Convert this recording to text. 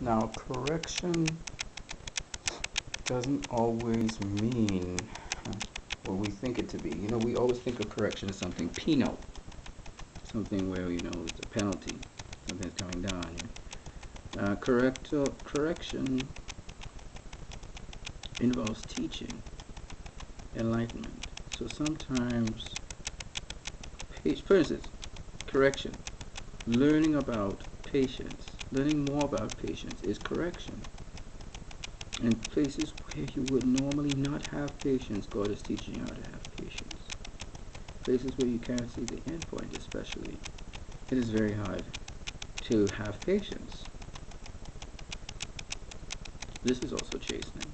Now, correction doesn't always mean what we think it to be. You know, we always think of correction as something penal, something where, you know, it's a penalty, something's coming down. Uh, correct, uh, correction involves teaching, enlightenment. So sometimes, for instance, correction, learning about patience, learning more about patience is correction. In places where you would normally not have patience, God is teaching you how to have patience. Places where you can't see the end point especially, it is very hard to have patience. This is also chastening.